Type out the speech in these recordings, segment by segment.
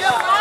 야, 야, 야.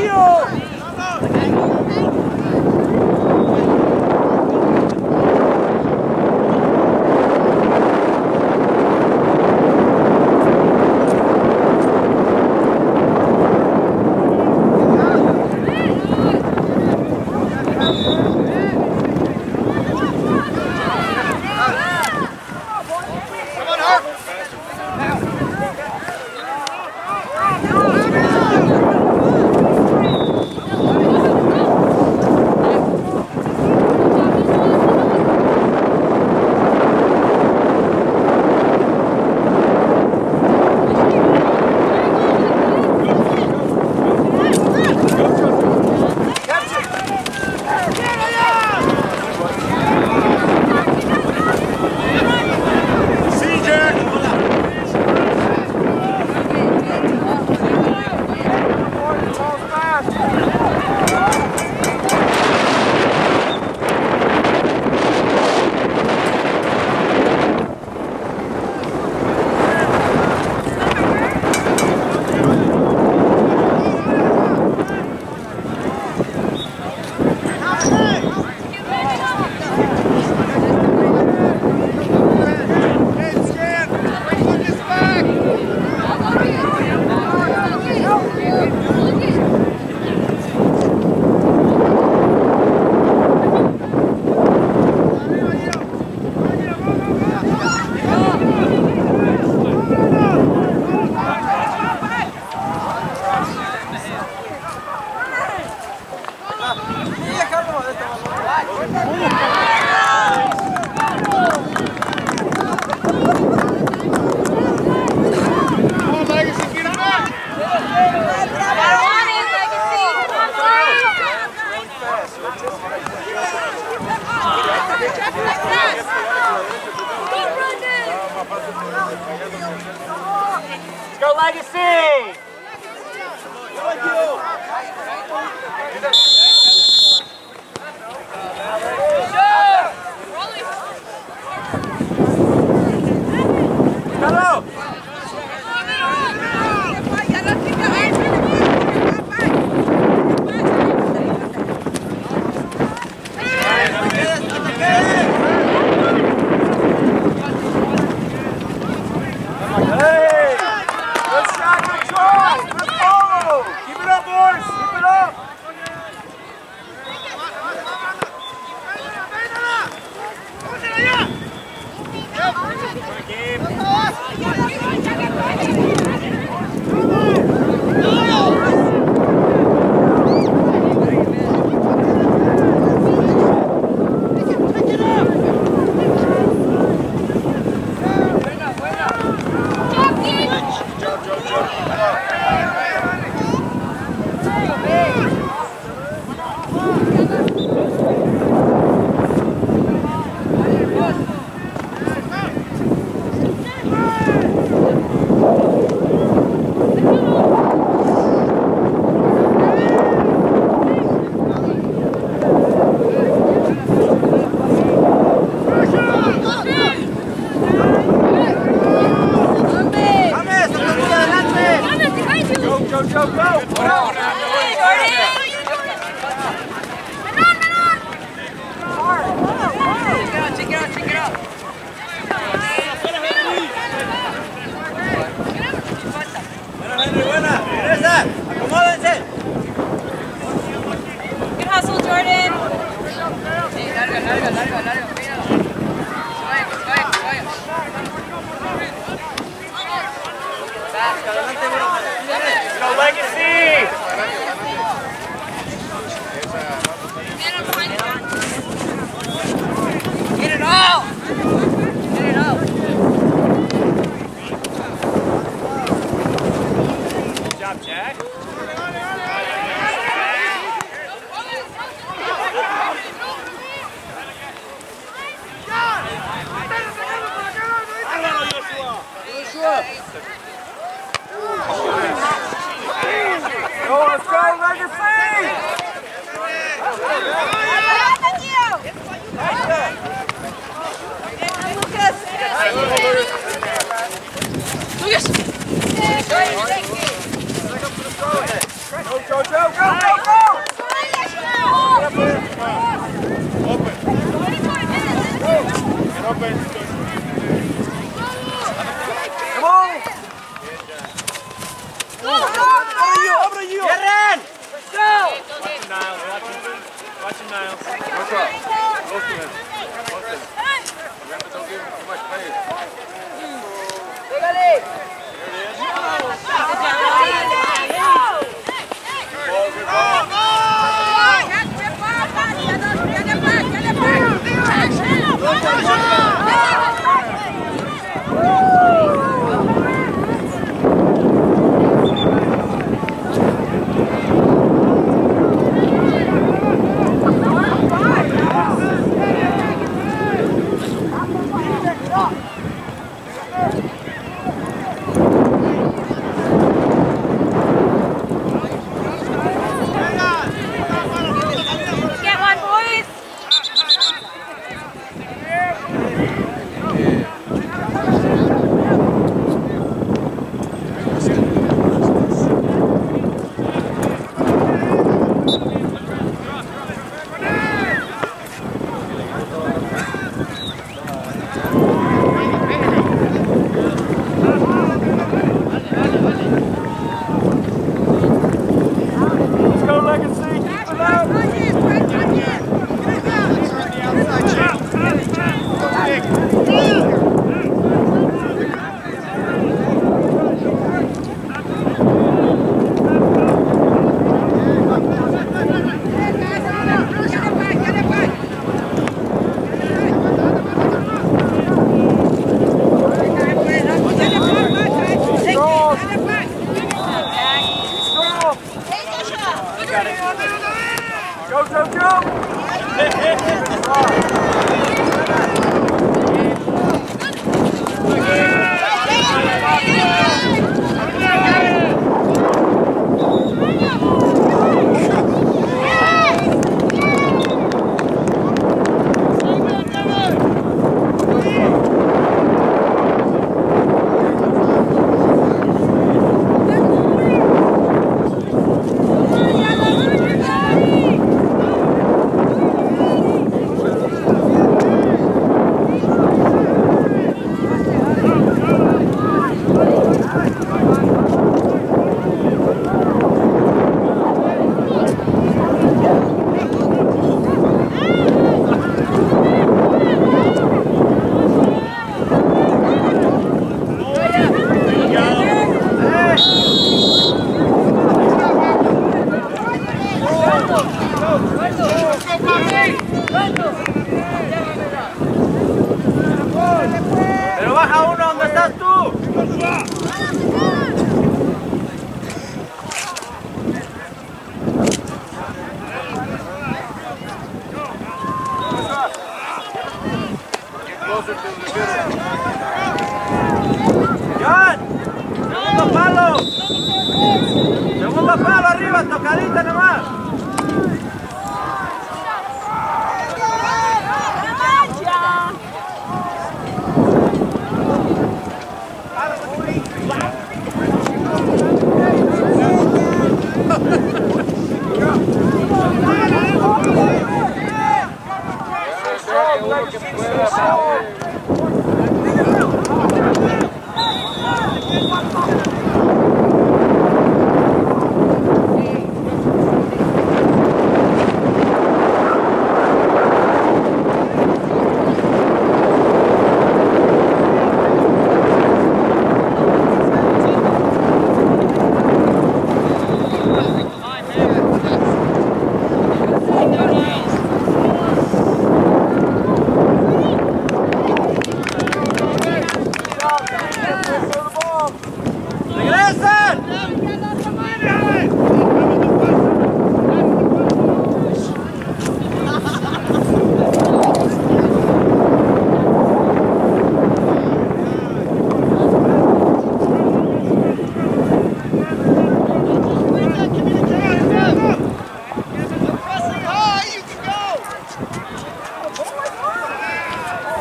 いい。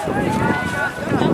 Let's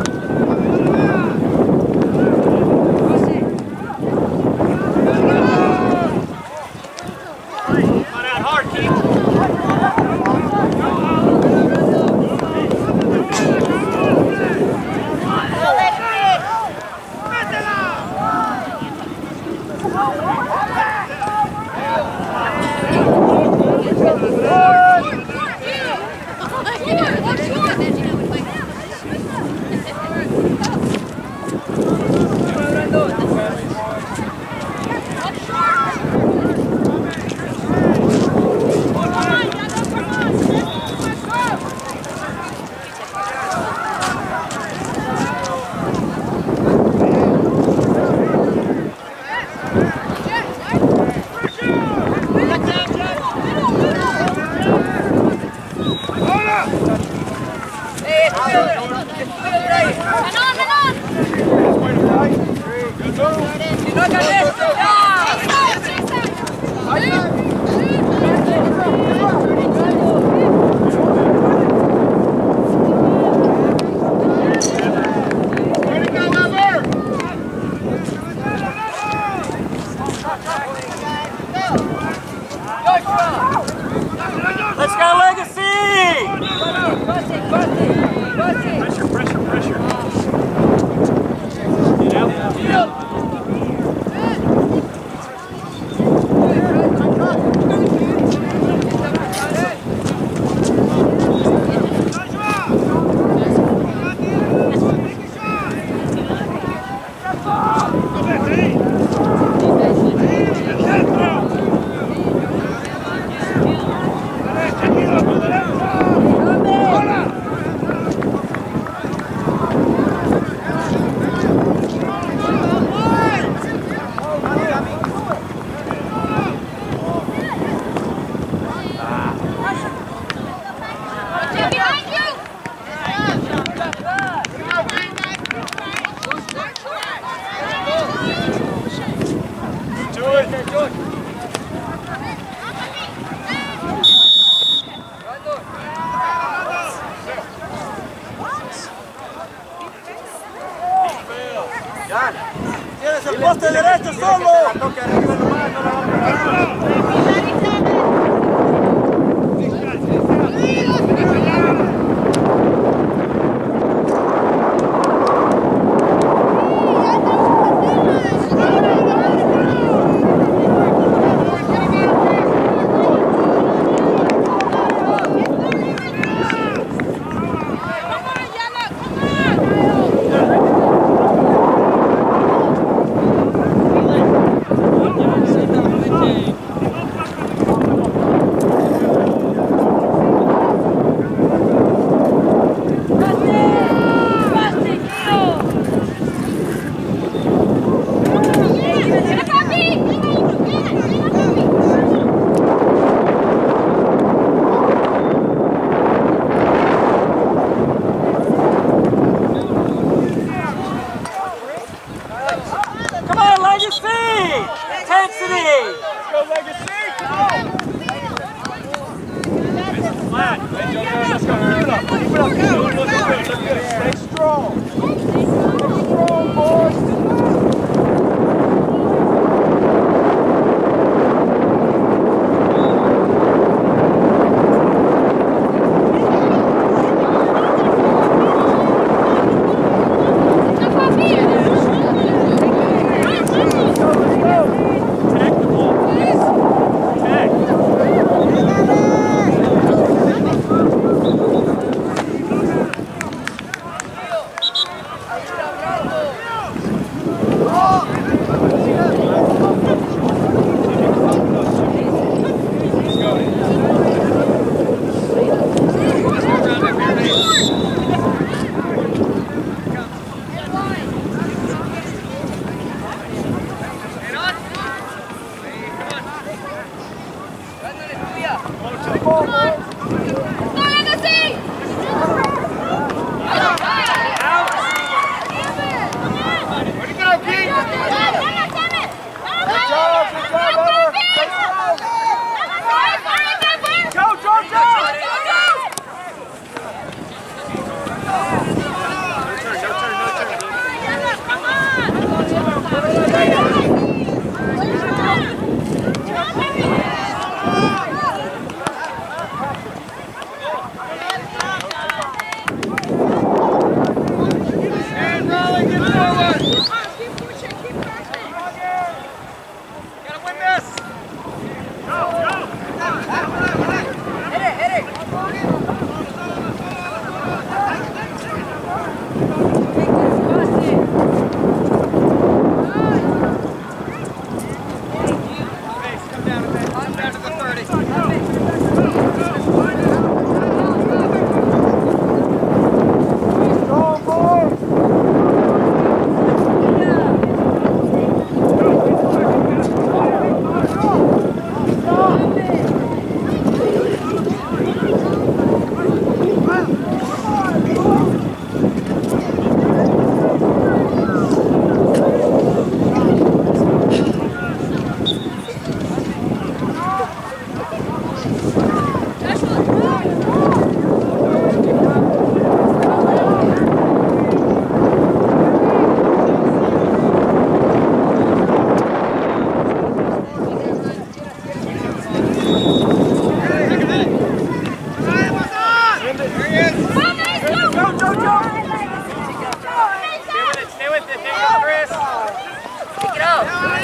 Não!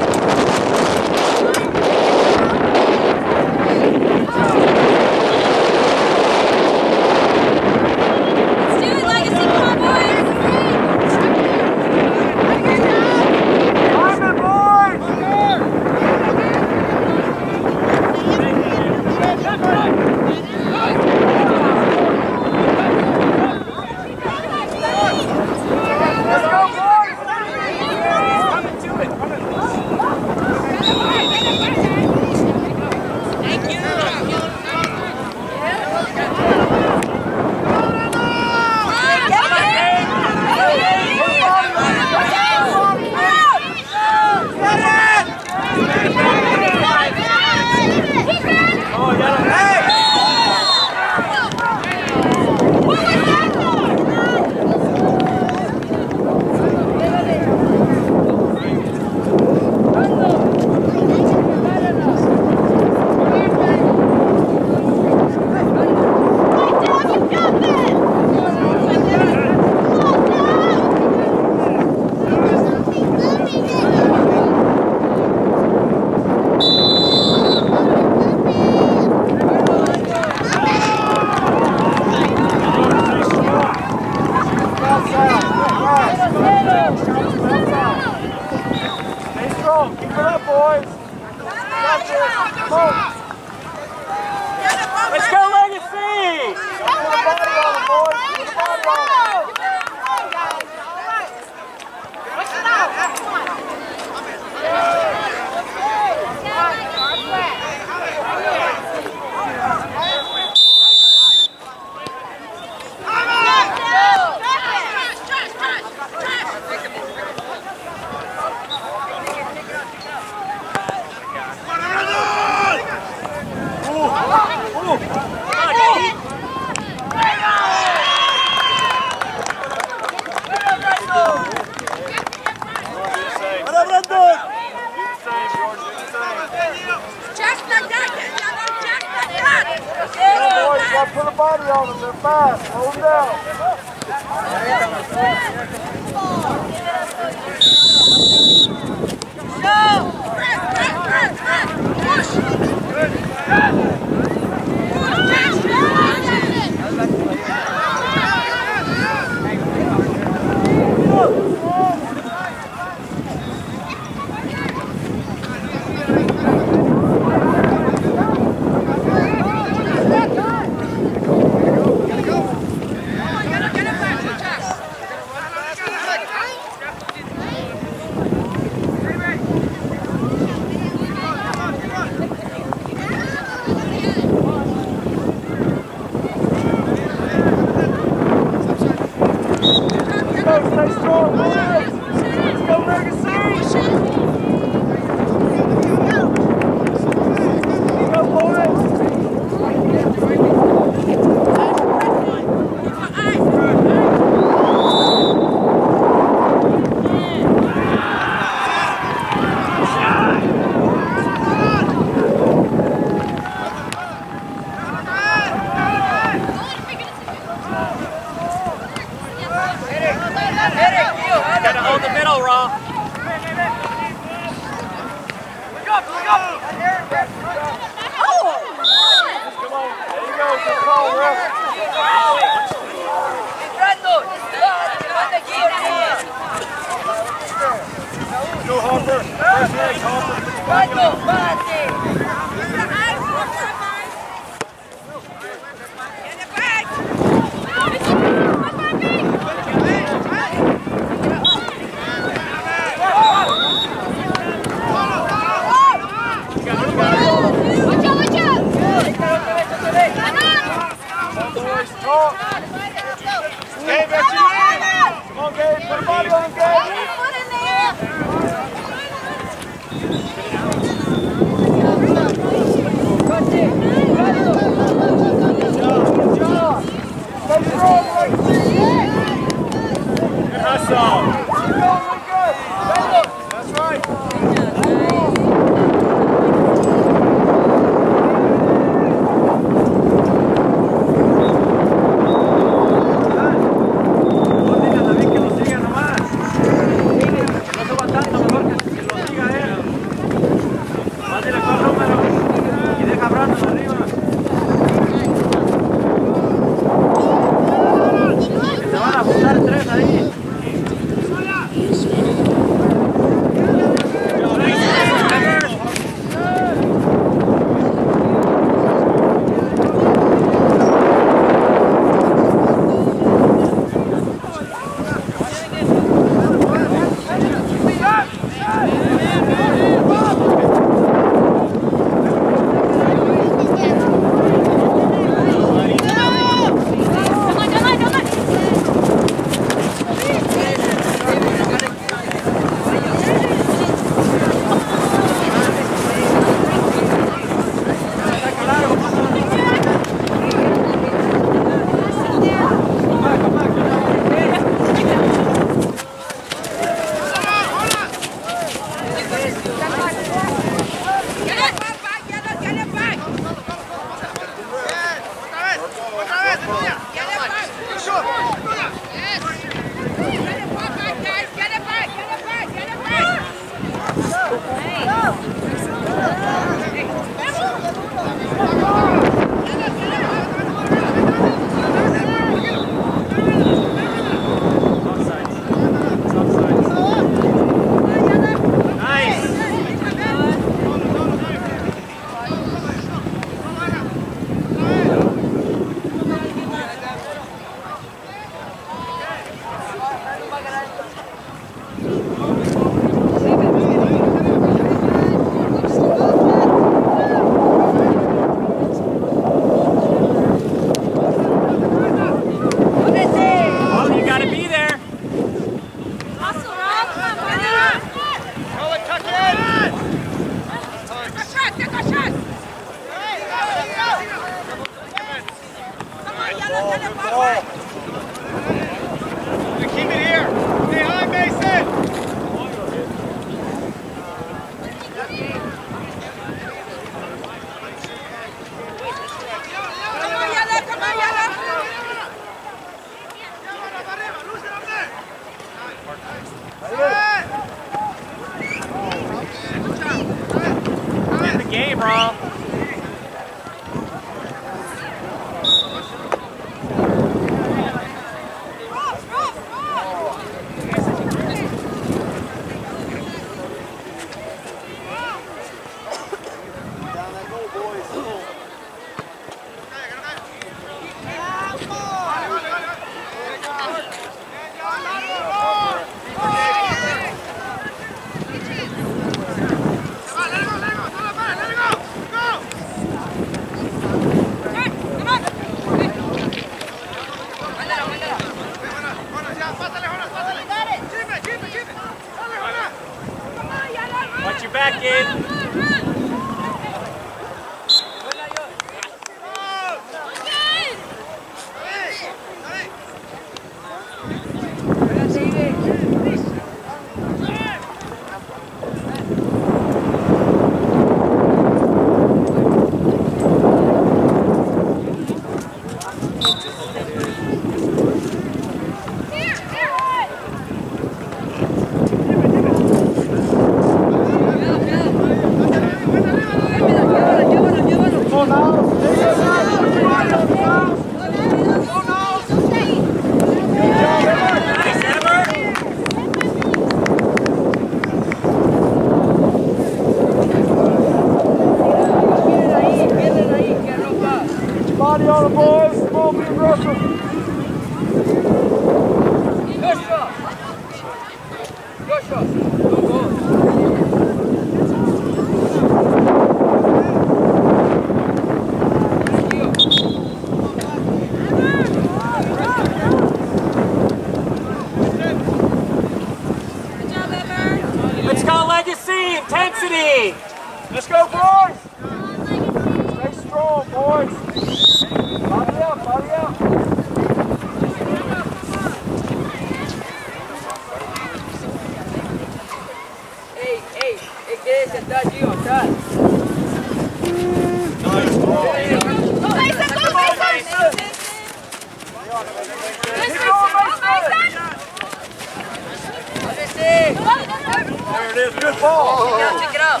It is. Good ball. Check it out, check it out.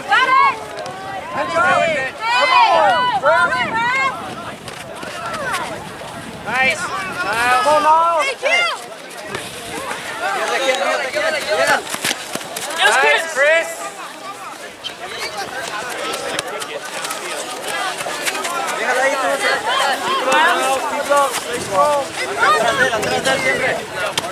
Nice. Come on, Niles. Llévala, llévala. Nice, Chris. Déjala ahí, tú. Keep it up. Keep it up. Atrás de él, atrás de él.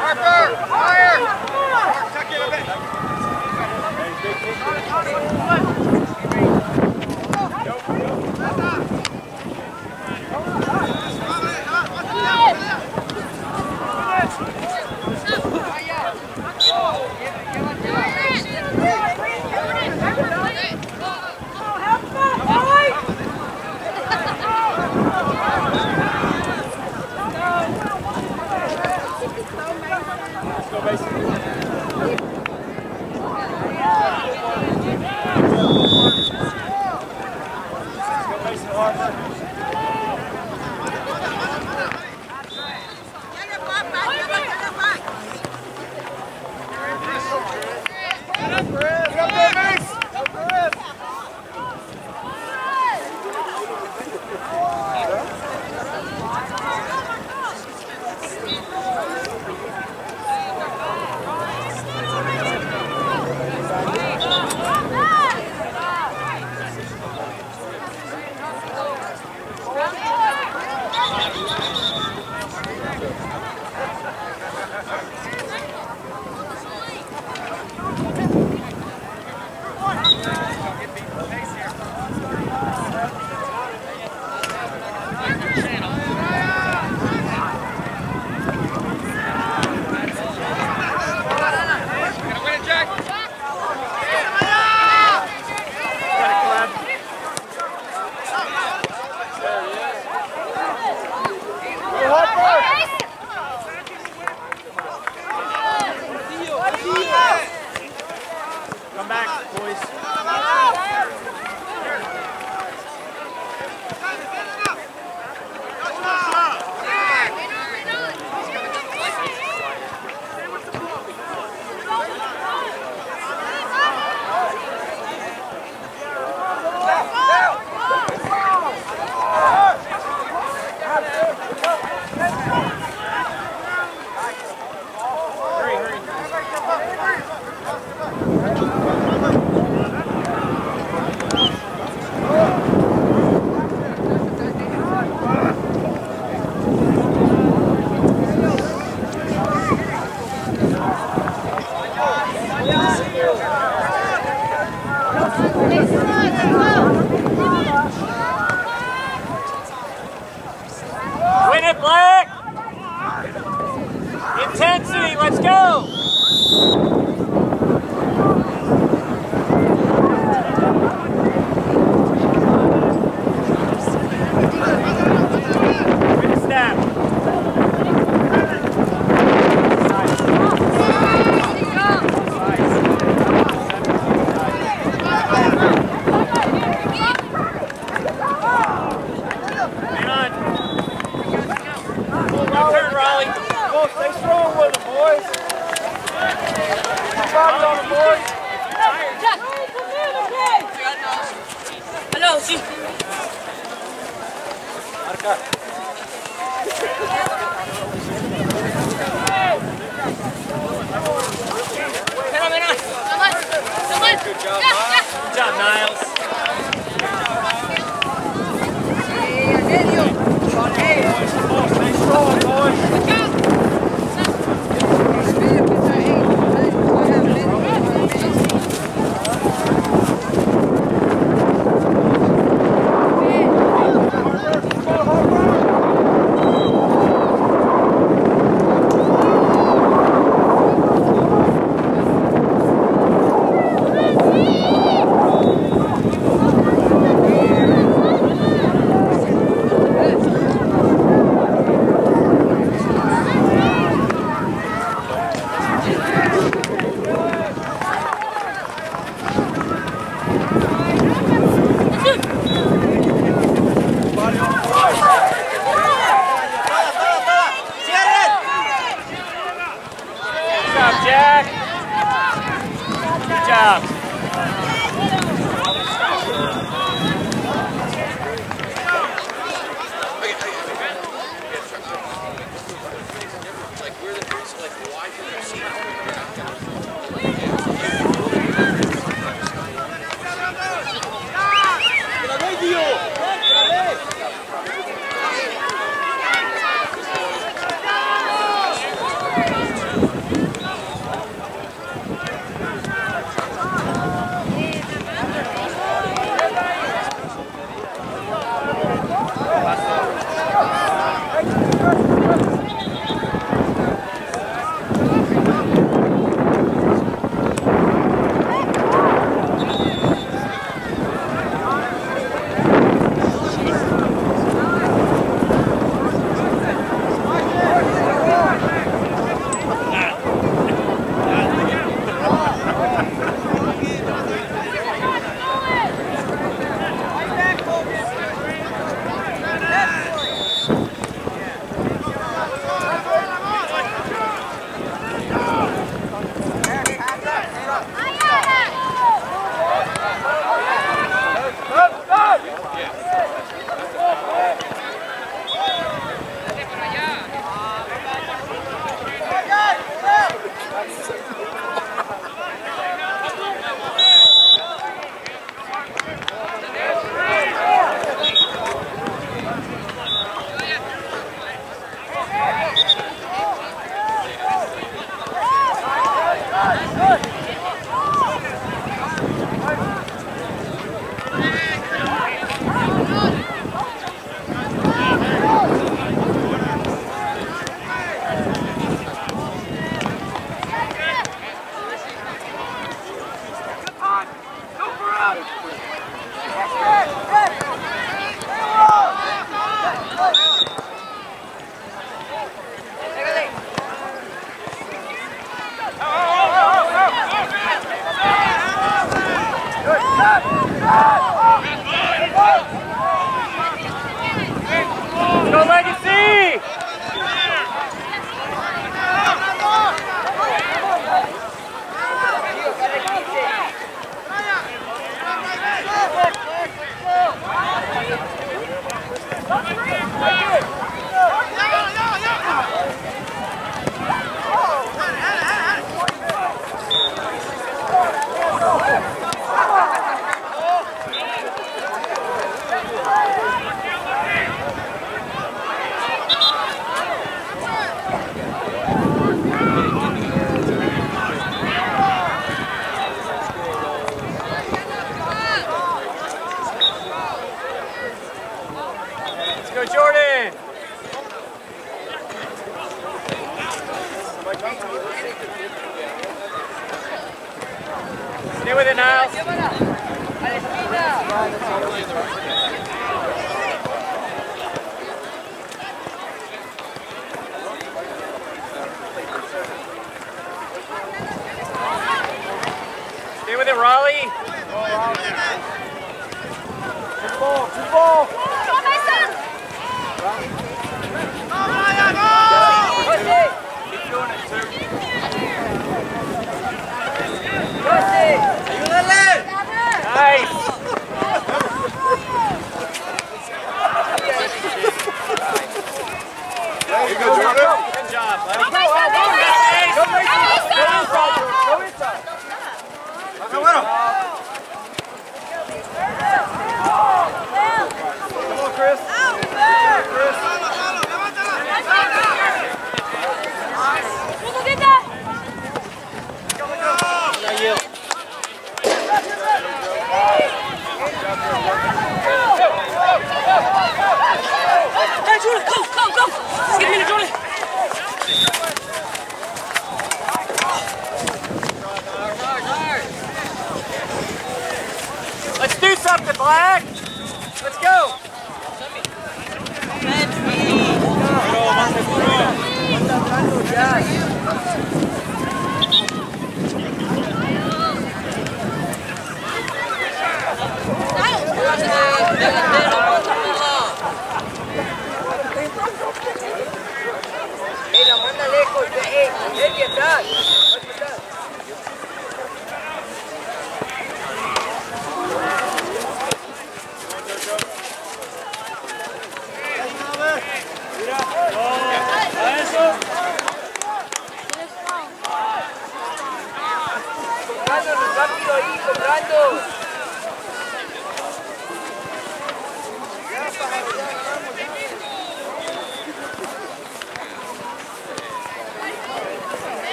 Harper, fire! Tuck in a bit. Hey,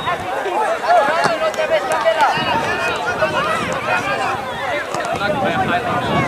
Thank you.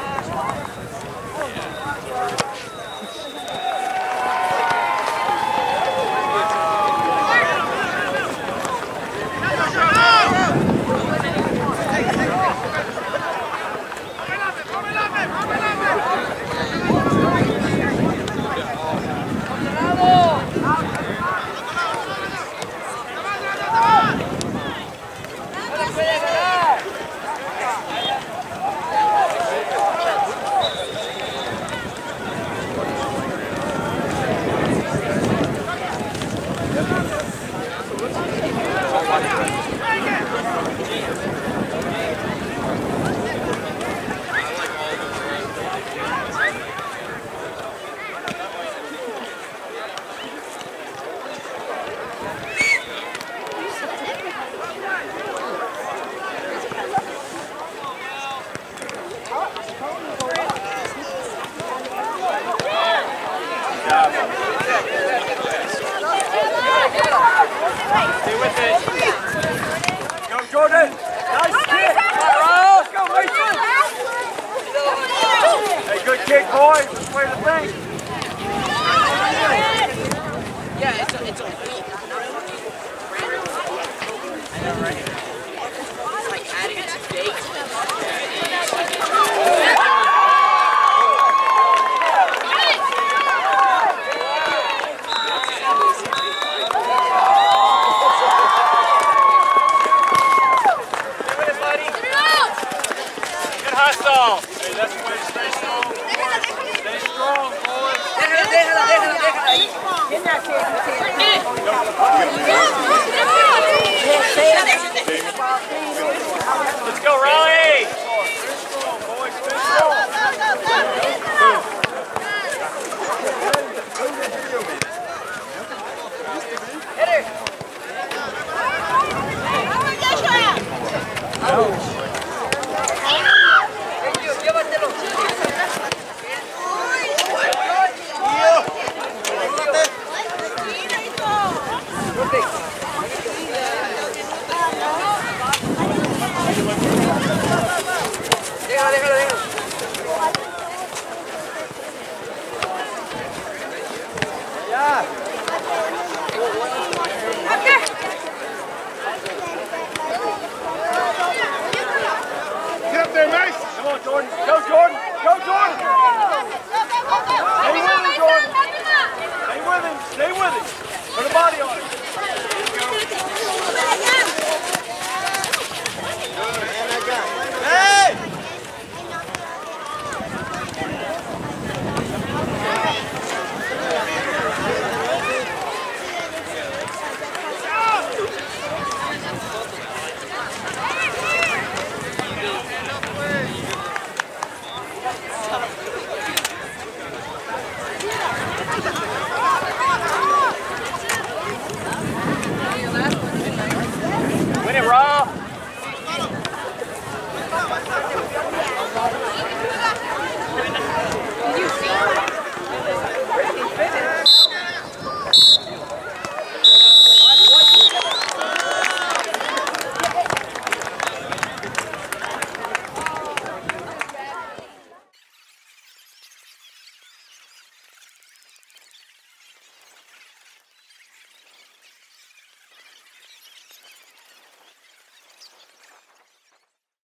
aqui.